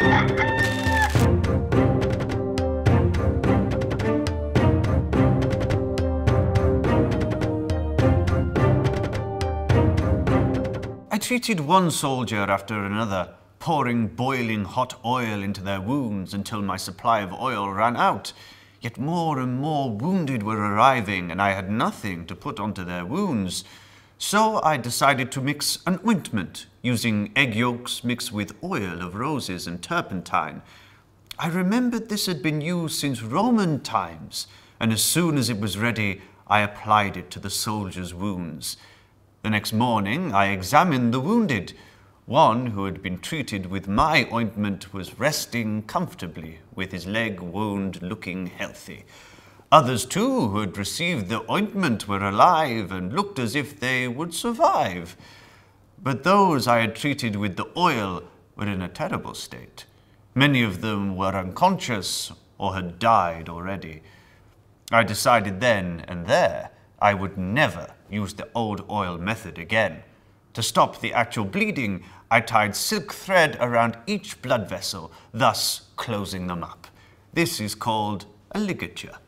I treated one soldier after another, pouring boiling hot oil into their wounds until my supply of oil ran out. Yet more and more wounded were arriving, and I had nothing to put onto their wounds. So I decided to mix an ointment using egg yolks mixed with oil of roses and turpentine. I remembered this had been used since Roman times, and as soon as it was ready, I applied it to the soldiers' wounds. The next morning I examined the wounded. One who had been treated with my ointment was resting comfortably, with his leg wound looking healthy. Others, too, who had received the ointment were alive and looked as if they would survive. But those I had treated with the oil were in a terrible state. Many of them were unconscious or had died already. I decided then and there I would never use the old oil method again. To stop the actual bleeding, I tied silk thread around each blood vessel, thus closing them up. This is called a ligature.